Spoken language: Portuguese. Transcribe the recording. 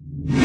Música